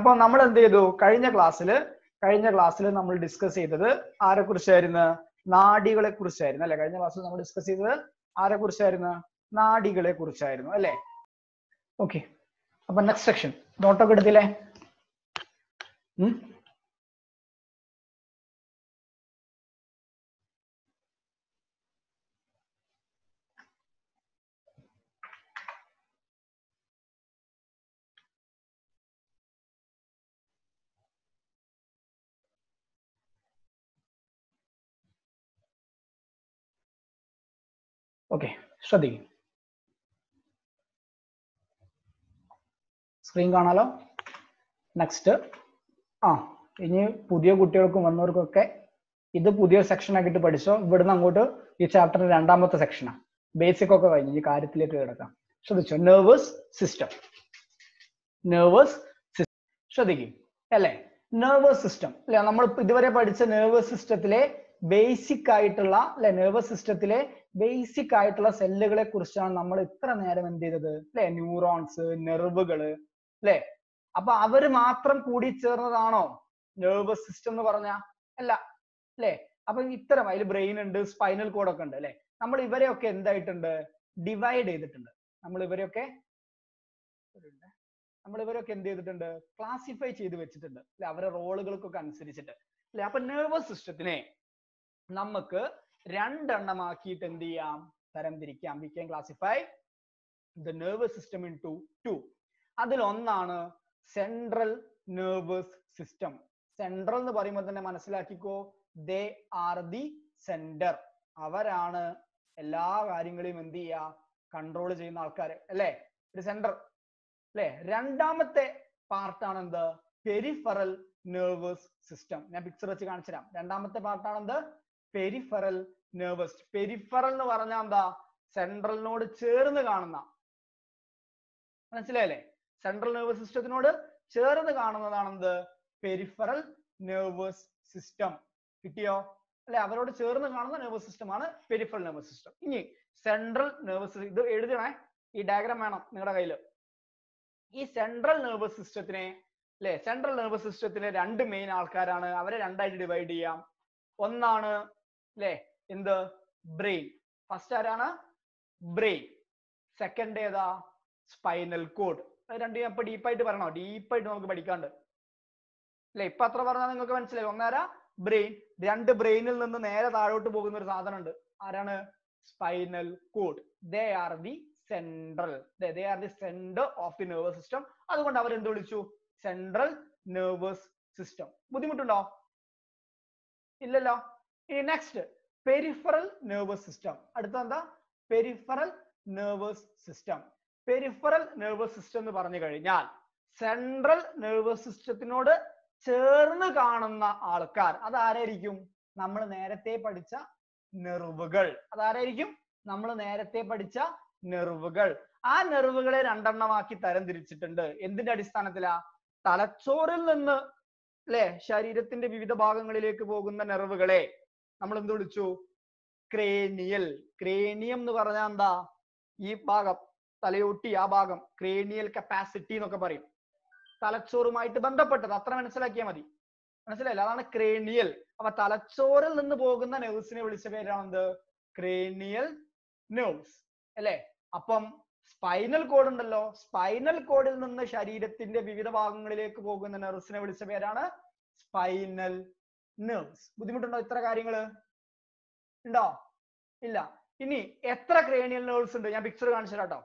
അപ്പൊ നമ്മൾ എന്ത് ചെയ്തു? കഴിഞ്ഞ ക്ലാസ്സിൽ കഴിഞ്ഞ ക്ലാസ്സിൽ നമ്മൾ ഡിസ്കസ് ചെയ്തത് ആരെ കുറിച്ചായിരുന്നു? നാഡികളെ കുറിച്ചായിരുന്നു അല്ലെ? കഴിഞ്ഞ ക്ലാസ്സിൽ നമ്മൾ ഡിസ്കസ് ചെയ്തത് ആരെ കുറിച്ചായിരുന്നു? നാഡികളെ കുറിച്ചായിരുന്നു അല്ലെ? ഓക്കെ അപ്പൊ നെക്സ്റ്റ് സെക്ഷൻ നോട്ടൊക്കെ എടുത്തില്ലേ? ഓക്കെ ശ്രദ്ധിക്കും സ്ക്രീൻ കാണാലോ? നെക്സ്റ്റ് ആ ഇനി പുതിയ കുട്ടികൾക്കും വന്നവർക്കൊക്കെ ഇത് പുതിയ സെക്ഷൻ ആക്കിയിട്ട് പഠിച്ചോ. ഇവിടുന്ന് അങ്ങോട്ട് ഈ ചാപ്റ്ററിന്റെ രണ്ടാമത്തെ സെക്ഷനാണ് ബേസിക് ഒക്കെ കഴിഞ്ഞു ഈ കാര്യത്തിലേക്ക് കിടക്കാം. ശ്രദ്ധിച്ചോ? നെർവസ് സിസ്റ്റം നെർവസ് ശ്രദ്ധിക്കും. അല്ലേ? നെർവസ് സിസ്റ്റം അല്ലെ? നമ്മൾ ഇതുവരെ പഠിച്ച നെർവസ് സിസ്റ്റത്തിലെ ബേസിക് ആയിട്ടുള്ള അല്ലെ? നെർവസ് സിസ്റ്റത്തിലെ ബേസിക് ആയിട്ടുള്ള സെല്ലുകളെ കുറിച്ചാണ് നമ്മൾ ഇത്ര നേരം എന്ത് ചെയ്തത്? അല്ലെ ന്യൂറോൺസ് നെർവുകൾ അല്ലെ അപ്പൊ അവർ മാത്രം കൂടി ചേർന്നതാണോ? നെർവസ് സിസ്റ്റം എന്ന് പറഞ്ഞ? അല്ല അല്ലെ അപ്പൊ ഇത്തരം അതിൽ ബ്രെയിൻ ഉണ്ട് സ്പൈനൽ കോഡ് ഒക്കെ ഉണ്ട് അല്ലെ നമ്മൾ ഇവരെ ഇവരെയൊക്കെ എന്തായിട്ടുണ്ട്? ഡിവൈഡ് ചെയ്തിട്ടുണ്ട്. നമ്മൾ ഇവരെയൊക്കെ നമ്മൾ ഇവരൊക്കെ എന്ത് ചെയ്തിട്ടുണ്ട്? ക്ലാസിഫൈ ചെയ്ത് വെച്ചിട്ടുണ്ട്. അല്ലെ അവരുടെ റോളുകൾക്കൊക്കെ അനുസരിച്ചിട്ട്. അല്ലെ അപ്പൊ നെർവസ് സിസ്റ്റത്തിനെ നമുക്ക് രണ്ടെണ്ണമാക്കിയിട്ട് എന്ത് ചെയ്യാം? തരംതിരിക്കാം we can classify the nervous system into two അതിൽ ഒന്നാണ് സെൻട്രൽ നെർവസ് സിസ്റ്റം സെൻട്രൽ എന്ന് പറയുമ്പോൾ തന്നെ മനസ്സിലാക്കിക്കോ. ദേ ആർ ദി സെന്റർ അവരാണ് എല്ലാ കാര്യങ്ങളെയും എന്ത് ചെയ്യുക? കൺട്രോൾ ചെയ്യുന്ന ആൾക്കാർ അല്ലേ? ഒരു സെന്റർ അല്ലേ? രണ്ടാമത്തെ പാർട്ടാണ് എന്ത്? പെരിഫറൽ നെർവസ് സിസ്റ്റം ഞാൻ പിക്ചർ വെച്ച് കാണിച്ചു തരാം രണ്ടാമത്തെ പാർട്ടാണ് എന്ത്? പെരിഫറൽ നെർവസ് പെരിഫറൽ എന്ന് പറഞ്ഞാൽ എന്താ? സെൻട്രലിനോട് ചേർന്ന് കാണുന്ന. മനസ്സിലായല്ലേ? സെൻട്രൽ നെർവസ് സിസ്റ്റത്തിനോട് ചേർന്ന് കാണുന്നതാണ് എന്ത്? പെരിഫറൽ നെർവസ് സിസ്റ്റം കിട്ടിയോ? അല്ലെ? അവരോട് ചേർന്ന് കാണുന്ന നെർവസ് സിസ്റ്റമാണ് പെരിഫറൽ നെർവസ് സിസ്റ്റം ഇനി സെൻട്രൽ നെർവസ് ഇത് എഴുതണേ? ഈ ഡയഗ്രാം വേണം നിങ്ങളുടെ കയ്യിൽ. ഈ സെൻട്രൽ നെർവസ് സിസ്റ്റത്തിനെ അല്ലെ? സെൻട്രൽ നെർവസ് സിസ്റ്റത്തിലെ രണ്ട് മെയിൻ ആൾക്കാരാണ്. അവരെ രണ്ടായിട്ട് ഡിവൈഡ് ചെയ്യാം. ഒന്നാണ് അല്ലെ എന്ത്? ബ്രെയിൻ. ഫസ്റ്റ് ആരാണ്? ബ്രെയിൻ. സെക്കൻഡ് ഏതാ? സ്പൈനൽ കോഡ് അത് രണ്ടും ഇപ്പൊ ഡീപ്പായിട്ട് പറയണോ? ഡീപ്പായിട്ട് നമുക്ക് പഠിക്കാണ്ട്. അല്ലെ ഇപ്പൊ അത്ര പറഞ്ഞാൽ നിങ്ങൾക്ക് മനസ്സിലായി. ഒന്നാരാ? ബ്രെയിൻ. രണ്ട് ബ്രെയിനിൽ നിന്ന് നേരെ താഴോട്ട് പോകുന്ന ഒരു സാധനമുണ്ട്. ആരാണ്? Spinal cord they are the central they are the centre of the nervous system അതുകൊണ്ട് അവർ എന്ത് വിളിച്ചു? സെൻട്രൽ നെർവസ് സിസ്റ്റം ബുദ്ധിമുട്ടുണ്ടോ? ഇല്ലല്ലോ. ഇനി next peripheral nervous system അടുത്തെന്താ? Peripheral nervous system peripheral nervous system എന്ന് പറഞ്ഞു കഴിഞ്ഞാൽ സെൻട്രൽ നെർവസ് സിസ്റ്റത്തിനോട് ചേർന്ന് കാണുന്ന ആൾക്കാർ അതാരായിരിക്കും? നമ്മൾ നേരത്തെ പഠിച്ച നെർവുകൾ അതാരായിരിക്കും? നമ്മൾ നേരത്തെ പഠിച്ച നെർവുകൾ ആ നെർവുകളെ രണ്ടെണ്ണമാക്കി തരം തിരിച്ചിട്ടുണ്ട്. എന്തിന്റെ അടിസ്ഥാനത്തിലാ? തലച്ചോറിൽ നിന്ന് അല്ലെ? ശരീരത്തിന്റെ വിവിധ ഭാഗങ്ങളിലേക്ക് പോകുന്ന നെർവുകളെ നമ്മൾ എന്ത് വിളിച്ചു? ക്രേനിയൽ. ക്രേനിയം എന്ന് പറഞ്ഞാൽ എന്താ? ഈ ഭാഗം തലയോട്ടി ആ ഭാഗം ക്രേനിയൽ കപ്പാസിറ്റി എന്നൊക്കെ പറയും. തലച്ചോറുമായിട്ട് ബന്ധപ്പെട്ടത് അത്ര മനസ്സിലാക്കിയാൽ മതി. മനസ്സിലായില്ല? അതാണ് ക്രേനിയൽ. അപ്പൊ തലച്ചോറിൽ നിന്ന് പോകുന്ന നെ വിളിച്ച പേരാണ് എന്ത്? ക്രേനിയൽ നെർവ്സ് അല്ലേ? അപ്പം സ്പൈനൽ കോഡ് ഉണ്ടല്ലോ. സ്പൈനൽ കോഡിൽ നിന്ന് ശരീരത്തിന്റെ വിവിധ ഭാഗങ്ങളിലേക്ക് പോകുന്ന നെ വിളിച്ച പേരാണ് സ്പൈനൽ നെർവ്സ് ബുദ്ധിമുട്ടുണ്ടോ ഇത്ര കാര്യങ്ങൾ ഉണ്ടോ? ഇല്ല. ഇനി എത്ര ക്രേനിയൽ നെർവ്സ് ഉണ്ട്? ഞാൻ പിക്ചർ കാണിച്ചു തരാം കേട്ടോ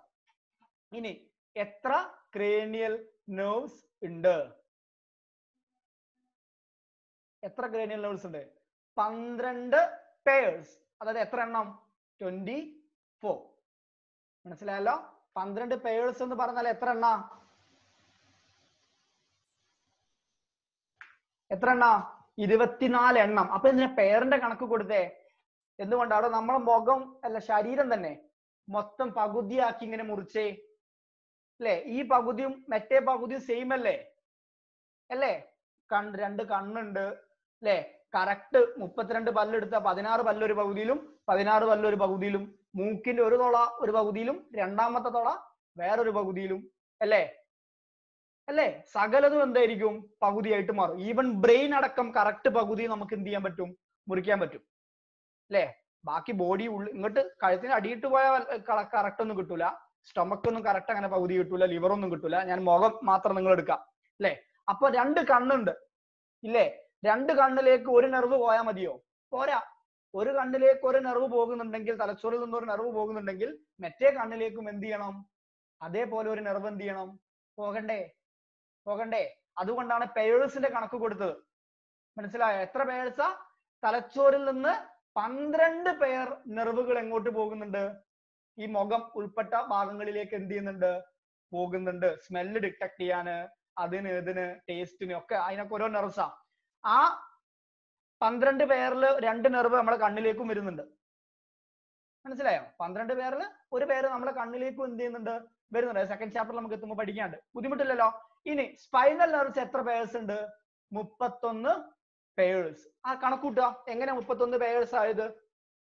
ഇനി എത്ര ക്രേനിയൽ നെർവ്സ് ഉണ്ട്? എത്ര ക്രേനിയൽ നെർവ്സ് ഉണ്ട്? പന്ത്രണ്ട് പേഴ്സ് അതായത് എത്ര എണ്ണം? ട്വന്റി ഫോർ മനസ്സിലായല്ലോ? പന്ത്രണ്ട് പേഴ്സ് എന്ന് പറഞ്ഞാൽ എത്ര എണ്ണ? എത്ര എണ്ണ? ഇരുപത്തിനാല് എണ്ണം. അപ്പൊ ഇതിന് പേരിന്റെ കണക്ക് കൊടുത്തേ? എന്തുകൊണ്ട് അവിടെ നമ്മളെ മുഖം അല്ല ശരീരം തന്നെ മൊത്തം പകുതിയാക്കി ഇങ്ങനെ മുറിച്ചേ? അല്ലെ? ഈ പകുതിയും മറ്റേ പകുതിയും സെയിം അല്ലേ? അല്ലേ? കൺ രണ്ട് കണ്ണുണ്ട്. അല്ലെ? കറക്റ്റ് മുപ്പത്തിരണ്ട് പല്ലെടുത്ത പതിനാറ് പല്ലൊരു പകുതിയിലും പതിനാറ് പല്ലൊരു പകുതിയിലും മൂക്കിന്റെ ഒരു തൊള ഒരു പകുതിയിലും രണ്ടാമത്തെ തൊള വേറൊരു പകുതിയിലും. അല്ലേ? അല്ലേ? സകലതും എന്തായിരിക്കും? പകുതിയായിട്ട് മാറും. ഈവൻ ബ്രെയിൻ അടക്കം കറക്റ്റ് പകുതി നമുക്ക് എന്ത് ചെയ്യാൻ പറ്റും? മുറിക്കാൻ പറ്റും. അല്ലേ? ബാക്കി ബോഡി ഉള്ളിൽ ഇങ്ങോട്ട് കഴുത്തിന് അടിയിട്ട് പോയാൽ കറക്റ്റ് ഒന്നും കിട്ടൂല. സ്റ്റൊമക്ക് ഒന്നും കറക്റ്റ് അങ്ങനെ പകുതി കിട്ടൂല. Liver ഒന്നും കിട്ടൂല. ഞാൻ മുഖം മാത്രം നിങ്ങൾ എടുക്കാം. അല്ലേ? അപ്പൊ രണ്ട് കണ്ണുണ്ട്. ഇല്ലേ? രണ്ട് കണ്ണിലേക്ക് ഒരു നെർവ് പോയാൽ മതിയോ? പോരാ. ഒരു കണ്ണിലേക്ക് ഒരു നെർവ് പോകുന്നുണ്ടെങ്കിൽ തലച്ചോറിൽ നിന്ന് ഒരു നെർവ് പോകുന്നുണ്ടെങ്കിൽ മറ്റേ കണ്ണിലേക്കും എന്ത് ചെയ്യണം? അതേപോലെ ഒരു നെർവ് എന്ത് ചെയ്യണം? പോകണ്ടേ. പോകണ്ടേ? അതുകൊണ്ടാണ് പേഴ്സിന്റെ കണക്ക് കൊടുത്തത്. മനസ്സിലായോ? എത്ര പേഴ്സ തലച്ചോറിൽ നിന്ന് പന്ത്രണ്ട് പേർ നെർവുകൾ എങ്ങോട്ട് പോകുന്നുണ്ട്? ഈ മുഖം ഉൾപ്പെട്ട ഭാഗങ്ങളിലേക്ക് എന്ത് ചെയ്യുന്നുണ്ട്? പോകുന്നുണ്ട്. സ്മെല്ല് ഡിറ്റക്ട് ചെയ്യാന് അതിന് ഇതിന് ടേസ്റ്റിന് ഒക്കെ അതിനൊക്കെ ഓരോ നെർവ്സാ ആ. പന്ത്രണ്ട് പേരിൽ രണ്ട് നെർവ് നമ്മുടെ കണ്ണിലേക്കും വരുന്നുണ്ട്. മനസ്സിലായോ? പന്ത്രണ്ട് പേരിൽ ഒരു പേര് നമ്മുടെ കണ്ണിലേക്കും എന്ത് ചെയ്യുന്നുണ്ട്? വരുന്നുണ്ട്. സെക്കൻഡ് ചാപ്റ്റർ നമുക്ക് എത്തുമ്പോൾ പഠിക്കാണ്ട്. ബുദ്ധിമുട്ടില്ലല്ലോ? ഇനി സ്പൈനൽ നെർവ്സ് എത്ര പേഴ്സ് ഉണ്ട്? മുപ്പത്തൊന്ന് പേഴ്സ് ആ കണക്കൂട്ടുക. എങ്ങനെ മുപ്പത്തൊന്ന് പേഴ്സ് ആയത്?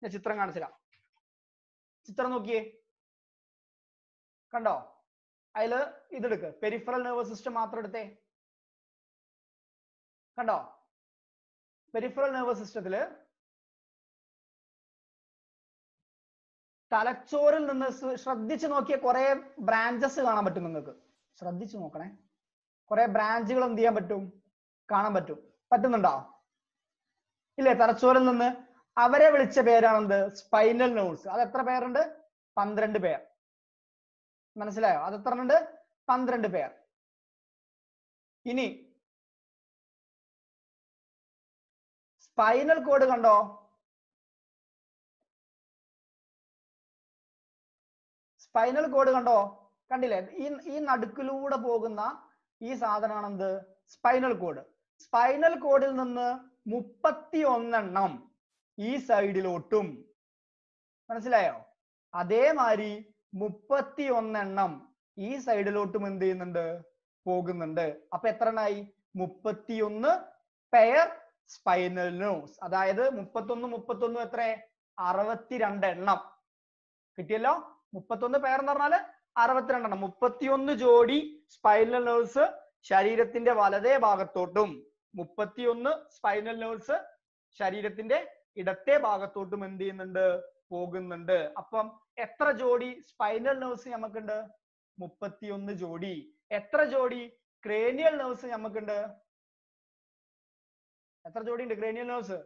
ഞാൻ ചിത്രം കാണിച്ചുതരാം. ചിത്രം നോക്കിയേ. കണ്ടോ? അതിൽ ഇതെടുക്ക്. പെരിഫറൽ നെർവസ് സിസ്റ്റം മാത്രം എടുത്തേ. കണ്ടോ? പെരിഫറൽ നെർവസ് സിസ്റ്റത്തിൽ തലച്ചോറിൽ നിന്ന് ശ്രദ്ധിച്ചു നോക്കിയ കുറെ ബ്രാഞ്ചസ് കാണാൻ പറ്റും നിങ്ങൾക്ക്. ശ്രദ്ധിച്ചു നോക്കണേ. കുറെ ബ്രാഞ്ചുകൾ എന്ത് ചെയ്യാൻ പറ്റും? കാണാൻ പറ്റും. പറ്റുന്നുണ്ടോ? ഇല്ലേ? തലച്ചോറിൽ നിന്ന് അവരെ വിളിച്ച പേരാണെന്ത്? സ്പൈനൽ നോഡ്സ് അത് എത്ര പേരുണ്ട്? പന്ത്രണ്ട് പേർ. മനസ്സിലായോ? അത് എത്ര ഉണ്ട് പന്ത്രണ്ട് പേർ. ഇനി സ്പൈനൽ കോഡ് കണ്ടോ? സ്പൈനൽ കോഡ് കണ്ടോ? കണ്ടില്ലേ? ഈ ഈ നടുക്കിലൂടെ പോകുന്ന ഈ സാധനമാണ് എന്ത് സ്പൈനൽ കോഡ് സ്പൈനൽ കോഡിൽ നിന്ന് മുപ്പത്തി ഒന്നെണ്ണം ഈ സൈഡിലോട്ടും മനസ്സിലായോ? അതേമാതിരി മുപ്പത്തി ഒന്നെണ്ണം ഈ സൈഡിലോട്ടും എന്ത് ചെയ്യുന്നുണ്ട്? പോകുന്നുണ്ട്. അപ്പൊ എത്ര എണ്ണായി മുപ്പത്തിയൊന്ന് പെയർ സ്പൈനൽ നോസ് അതായത് മുപ്പത്തൊന്ന് മുപ്പത്തൊന്ന് എത്ര? അറുപത്തിരണ്ട് എണ്ണം കിട്ടിയല്ലോ? മുപ്പത്തൊന്ന് പെയർ എന്ന് പറഞ്ഞാൽ അറുപത്തിരണ്ടെണ്ണം. മുപ്പത്തിയൊന്ന് ജോഡി സ്പൈനൽ നേഴ്സ് ശരീരത്തിന്റെ വലതേ ഭാഗത്തോട്ടും. മുപ്പത്തിയൊന്ന് സ്പൈനൽ നേഴ്സ് ശരീരത്തിന്റെ ഇടത്തെ ഭാഗത്തോട്ടും എന്ത് ചെയ്യുന്നുണ്ട്? പോകുന്നുണ്ട്. അപ്പം എത്ര ജോഡി സ്പൈനൽ നേഴ്സ് നമുക്കുണ്ട് മുപ്പത്തിയൊന്ന് ജോഡി. എത്ര ജോഡി ക്രേനിയൽ നേഴ്സ് നമുക്കുണ്ട് എത്ര ജോഡി ഉണ്ട് ക്രേനിയൽ നേഴ്സ്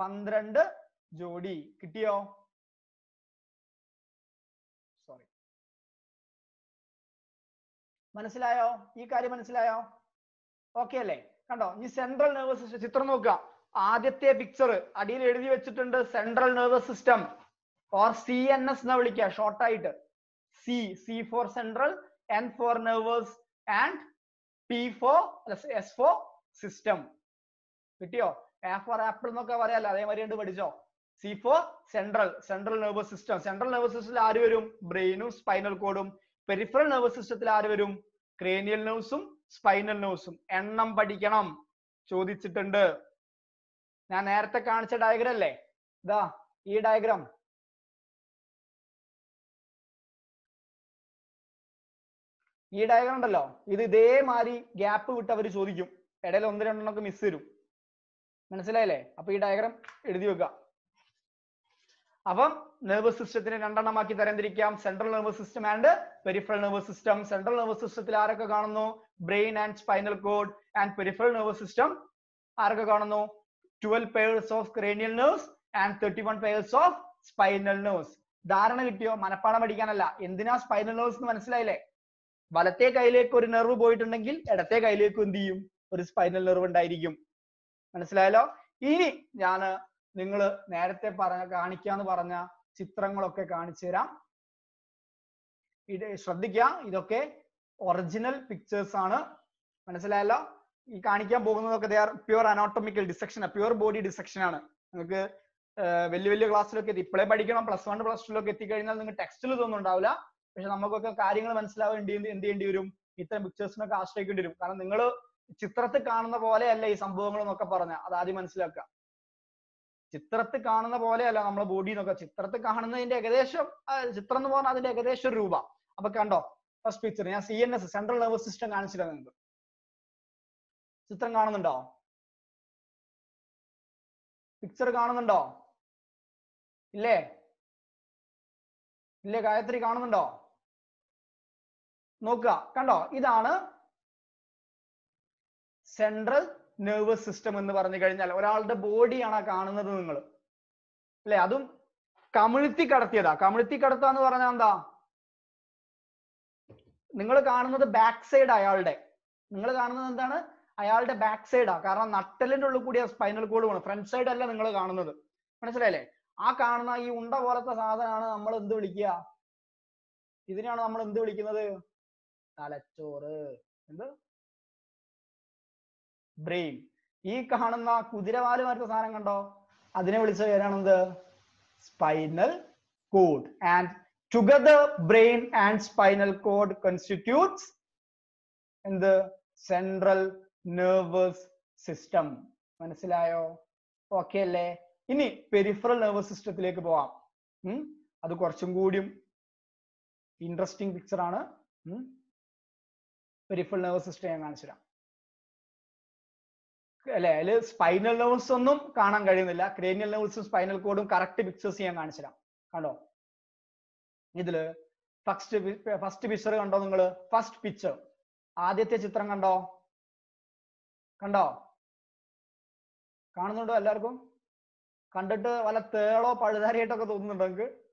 പന്ത്രണ്ട് ജോഡി. കിട്ടിയോ? മനസ്സിലായോ? ഈ കാര്യം മനസ്സിലായോ? ഓക്കെ അല്ലേ? കണ്ടോ? ഈ സെൻട്രൽ നെർവസ് സിസ്റ്റം ചിത്രം നോക്കുക. ആദ്യത്തെ പിക്ചർ അടിയിൽ എഴുതി വെച്ചിട്ടുണ്ട് central nervous system or C N S എന്ന് വിളിക്കുക. ഷോർട്ട് ആയിട്ട്. C C for central N for nervous and P for S for system കിട്ടിയോ? എ ഫോർ ആപ്പിൾ എന്നൊക്കെ പറയാലോ. അതേമാതിരി ഉണ്ട് പഠിച്ചോ? C for central central nervous system central nervous സിസ്റ്റത്തിൽ ആര് വരും? ബ്രെയിനും സ്പൈനൽ കോഡും പെരിഫറൽ നെർവസ് സിസ്റ്റത്തിൽ ആര് വരും? ക്രേനിയൽ നെർവ്സും സ്പൈനൽ നെർവ്സും എണ്ണം പഠിക്കണം. ചോദിച്ചിട്ടുണ്ട്. ഞാൻ നേരത്തെ കാണിച്ച ഡയഗ്രം അല്ലേ? ഇതാ ഈ ഡയഗ്രാം ഈ ഡയഗ്രാം ഉണ്ടല്ലോ. ഇത് ഇതേമാതിരി ഗ്യാപ്പ് വിട്ട് അവർ ചോദിക്കും. ഇടയിൽ ഒന്ന് രണ്ടെണ്ണമൊക്കെ മിസ് വരും മനസ്സിലായില്ലേ? അപ്പൊ ഈ ഡയഗ്രാം എഴുതി വെക്കുക. അപ്പം നെർവസ് സിസ്റ്റത്തിനെ രണ്ടെണ്ണമാക്കി തരംതിരിക്കാം. Central nervous system and peripheral nervous system central nervous സിസ്റ്റത്തിൽ ആരൊക്കെ കാണുന്നു? Brain and spinal cord and peripheral nervous system ആരൊക്കെ കാണുന്നു? Twelve pairs of cranial nerves and thirty one pairs of spinal nerves ധാരണ കിട്ടിയോ? മനപ്പാടം പഠിക്കാനല്ല. എന്തിനാ സ്പൈനൽ നെർവ്സ് എന്ന് മനസ്സിലായില്ലേ? വലത്തെ കൈയിലേക്ക് ഒരു നെർവ് പോയിട്ടുണ്ടെങ്കിൽ ഇടത്തെ കൈയിലേക്ക് എന്ത് ചെയ്യും? ഒരു സ്പൈനൽ നെർവ് ഉണ്ടായിരിക്കും. മനസ്സിലായല്ലോ? ഇനി ഞാൻ നിങ്ങൾ നേരത്തെ പറഞ്ഞ കാണിക്കാന്ന് പറഞ്ഞ ചിത്രങ്ങളൊക്കെ കാണിച്ചു തരാം. ഇത് ശ്രദ്ധിക്കുക ഇതൊക്കെ ഒറിജിനൽ പിക്ചേഴ്സ് ആണ്. മനസ്സിലായല്ലോ? ഈ കാണിക്കാൻ പോകുന്നതൊക്കെ they are pure anatomical dissection pure body dissection ആണ്. നിങ്ങൾക്ക് വലിയ വലിയ ക്ലാസ്സിലൊക്കെ എത്തി. ഇപ്പോഴേ പഠിക്കണം പ്ലസ് വൺ പ്ലസ് ടുലൊക്കെ എത്തിക്കഴിഞ്ഞാൽ നിങ്ങൾക്ക് ടെക്സ്റ്റിൽ ഇതൊന്നും ഉണ്ടാവില്ല. പക്ഷെ നമുക്കൊക്കെ കാര്യങ്ങൾ മനസ്സിലാവേണ്ടി എന്ത് ചെയ്യേണ്ടി വരും? ഇത്തരം പിക്ചേഴ്സിനൊക്കെ ആശ്രയിക്കേണ്ടി വരും. കാരണം നിങ്ങൾ ചിത്രത്തിൽ കാണുന്ന പോലെയല്ല ഈ സംഭവങ്ങൾ എന്നൊക്കെ പറഞ്ഞ. അത് ആദ്യം മനസ്സിലാക്കുക. ചിത്രത്തിൽ കാണുന്ന പോലെയല്ല നമ്മളെ ബോഡി എന്നൊക്കെ ചിത്രത്തിൽ കാണുന്നതിന്റെ ഏകദേശം ചിത്രം എന്ന് പറഞ്ഞാൽ അതിന്റെ ഏകദേശം ഒരു രൂപ. അപ്പൊ കണ്ടോ? ഫസ്റ്റ് പിക്ചർ ഞാൻ C N S central nervous system കാണിച്ചില്ല നിങ്ങൾക്ക്. ചിത്രം കാണുന്നുണ്ടോ? പിക്ചർ കാണുന്നുണ്ടോ? ഇല്ലേ? ഇല്ലേ? ഗായത്രി കാണുന്നുണ്ടോ? നോക്കുക. കണ്ടോ? ഇതാണ് സെൻട്രൽ നെർവസ് സിസ്റ്റം എന്ന് പറഞ്ഞു കഴിഞ്ഞാൽ ഒരാളുടെ ബോഡിയാണ് കാണുന്നത് നിങ്ങൾ അല്ലെ? അതും കമിഴ്ത്തി കടത്തിയതാ. കമിഴ്ത്തി കടത്തുക എന്ന് പറഞ്ഞാൽ എന്താ? നിങ്ങൾ കാണുന്നത് ബാക്ക് സൈഡ് അയാളുടെ. നിങ്ങൾ കാണുന്നത് എന്താണ്? അയാളുടെ ബാക്ക് സൈഡാ കാരണം നട്ടലിന്റെ ഉള്ളിൽ കൂടിയ സ്പൈനൽ കോഡ് പോകണം ഫ്രണ്ട് സൈഡ് അല്ല നിങ്ങൾ കാണുന്നത്. മനസ്സിലായില്ലേ? ആ കാണുന്ന ഈ ഉണ്ട പോലത്തെ സാധനമാണ് നമ്മൾ എന്ത് വിളിക്കുക? ഇതിനാണ് നമ്മൾ എന്ത് വിളിക്കുന്നത്? തലച്ചോറ്. എന്ത്? ബ്രെയിൻ ഈ കാണുന്ന കുതിരവാൽ മറ്റു സാധനം കണ്ടോ? അതിനെ വിളിച്ച പേരാണെന്ത്? Spinal cord and together brain and spinal cord constitutes എന്ത്? സെൻട്രൽ നെർവസ് സിസ്റ്റം മനസ്സിലായോ? ഓക്കെ അല്ലേ? ഇനി പെരിഫറൽ നെർവസ് സിസ്റ്റത്തിലേക്ക് പോവാം. അത് കുറച്ചും കൂടിയും ഇൻട്രസ്റ്റിംഗ് പിക്ചർ ആണ്. പെരിഫറൽ നെർവസ് സിസ്റ്റം ഞാൻ കാണിച്ചു തരാം അല്ലെ? അതിൽ സ്പൈനൽ നെർവ്സ് ഒന്നും കാണാൻ കഴിയുന്നില്ല. ക്രേനിയൽ നെർവ്സും സ്പൈനൽ കോഡും കറക്റ്റ് പിക്ചേഴ്സ് ഞാൻ കാണിച്ചു തരാം കണ്ടോ? ഇതിൽ ഫസ്റ്റ് ഫസ്റ്റ് പിക്ചർ കണ്ടോ നിങ്ങൾ ഫസ്റ്റ് പിക്ചർ ആദ്യത്തെ ചിത്രം കണ്ടോ? കണ്ടോ? കാണുന്നുണ്ടോ എല്ലാവർക്കും? കണ്ടിട്ട് വല്ല തേളോ പഴുതാരിയായിട്ടൊക്കെ തോന്നുന്നുണ്ടോ നിങ്ങൾക്ക്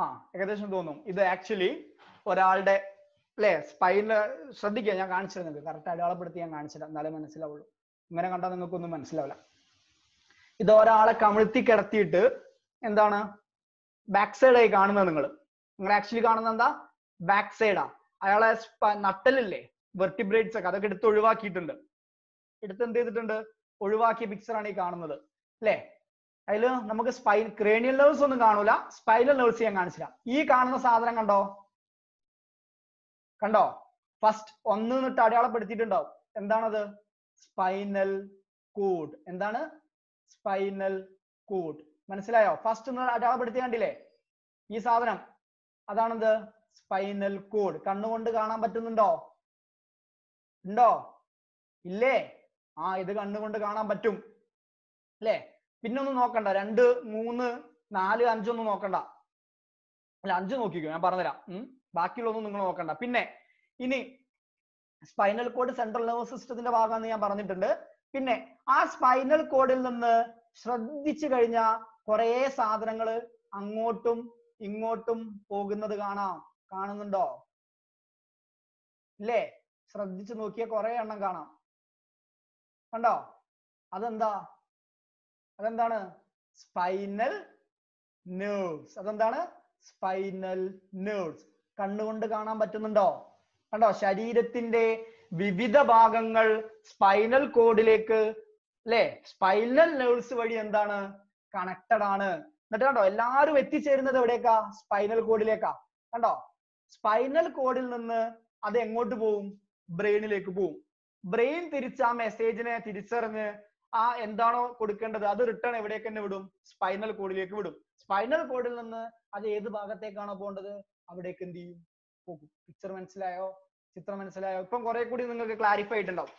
ആ ഏകദേശം തോന്നും. ഇത് ആക്ച്വലി ഒരാളുടെ അല്ലെ? സ്പൈനിൽ ശ്രദ്ധിക്കുക. ഞാൻ കാണിച്ചു നിങ്ങൾക്ക്. കറക്റ്റ് അടയാളപ്പെടുത്തി ഞാൻ കാണിച്ചില്ല എന്നാലേ മനസ്സിലാവുള്ളൂ. ഇങ്ങനെ കണ്ടാൽ നിങ്ങൾക്കൊന്നും മനസ്സിലാവില്ല. ഇത് ഒരാളെ കമിഴ്ത്തി കിടത്തിയിട്ട് എന്താണ്? ബാക്ക് ആയി കാണുന്നത് നിങ്ങൾ. നിങ്ങൾ ആക്ച്വലി കാണുന്നത് എന്താ? ബാക്ക് സൈഡാ അയാളെ നട്ടലില്ലേ വെർട്ടിബ്രേറ്റ്സ് ഒക്കെ അതൊക്കെ എടുത്ത് ഒഴിവാക്കിയിട്ടുണ്ട്. എടുത്ത് എന്ത് ചെയ്തിട്ടുണ്ട്? ഒഴിവാക്കിയ പിക്ചറാണ് ഈ കാണുന്നത്. അല്ലേ? അതിൽ നമുക്ക് സ്പൈൻ ക്രേനിയൽ നെർവ്സ് ഒന്നും കാണൂല. സ്പൈനൽ നെർവ്സ് ഞാൻ കാണിച്ചില്ല ഈ കാണുന്ന സാധനം കണ്ടോ? കണ്ടോ? ഫസ്റ്റ് ഒന്ന് എന്നിട്ട് അടയാളപ്പെടുത്തിയിട്ടുണ്ടാവും. എന്താണത്? സ്പൈനൽ കോഡ് എന്താണ്? സ്പൈനൽ കോഡ് മനസ്സിലായോ? ഫസ്റ്റ് ഒന്ന് അടയാളപ്പെടുത്തി കണ്ടില്ലേ? ഈ സാധനം. അതാണെന്ത് സ്പൈനൽ കോഡ് കണ്ണുകൊണ്ട് കാണാൻ പറ്റുന്നുണ്ടോ? ഉണ്ടോ? ഇല്ലേ? ആ ഇത് കണ്ണുകൊണ്ട് കാണാൻ പറ്റും. അല്ലേ? പിന്നെ ഒന്നും നോക്കണ്ട. രണ്ട് മൂന്ന് നാല് അഞ്ചൊന്നും നോക്കണ്ട. അല്ല അഞ്ച് നോക്കിക്കോ. ഞാൻ പറഞ്ഞുതരാം. ബാക്കിയുള്ളതൊന്നും നിങ്ങൾ നോക്കണ്ട. പിന്നെ ഇനി സ്പൈനൽ കോഡ് സെൻട്രൽ നെർവസ് സിസ്റ്റത്തിന്റെ ഭാഗമാണെന്ന് ഞാൻ പറഞ്ഞിട്ടുണ്ട്. പിന്നെ ആ സ്പൈനൽ കോഡിൽ നിന്ന് ശ്രദ്ധിച്ചു കഴിഞ്ഞാൽ കുറേ സാധനങ്ങൾ അങ്ങോട്ടും ഇങ്ങോട്ടും പോകുന്നത് കാണാം. കാണുന്നുണ്ടോ? ഇല്ലേ? ശ്രദ്ധിച്ചു നോക്കിയ കുറെ എണ്ണം കാണാം. കണ്ടോ? അതെന്താ? അതെന്താണ്? സ്പൈനൽ നേഴ്സ് അതെന്താണ്? സ്പൈനൽ നേഴ്സ് കണ്ണുകൊണ്ട് കാണാൻ പറ്റുന്നുണ്ടോ? കണ്ടോ? ശരീരത്തിന്റെ വിവിധ ഭാഗങ്ങൾ സ്പൈനൽ കോഡിലേക്ക് അല്ലെ? സ്പൈനൽ നേഴ്സ് വഴി എന്താണ്? കണക്റ്റഡ് ആണ്. എന്നിട്ട് കണ്ടോ? എല്ലാവരും എത്തിച്ചേരുന്നത് എവിടേക്കാ? സ്പൈനൽ കോഡിലേക്കാ കണ്ടോ? സ്പൈനൽ കോഡിൽ നിന്ന് അത് എങ്ങോട്ട് പോവും? ബ്രെയിനിലേക്ക് പോവും. ബ്രെയിൻ തിരിച്ച് ആ മെസ്സേജിനെ തിരിച്ചറിഞ്ഞ് ആ എന്താണോ കൊടുക്കേണ്ടത് അത് റിട്ടേൺ എവിടേക്ക് തന്നെ വിടും? സ്പൈനൽ കോഡിലേക്ക് വിടും. സ്പൈനൽ കോഡിൽ നിന്ന് അത് ഏത് ഭാഗത്തേക്കാണോ പോകേണ്ടത്? അവിടേക്ക് എന്ത് ചെയ്യും? പോകും. പിക്ചർ മനസ്സിലായോ? ചിത്രം മനസ്സിലായോ? ഇപ്പം കുറെ കൂടി നിങ്ങൾക്ക് ക്ലാരിഫൈ ആയിട്ടുണ്ടാവും.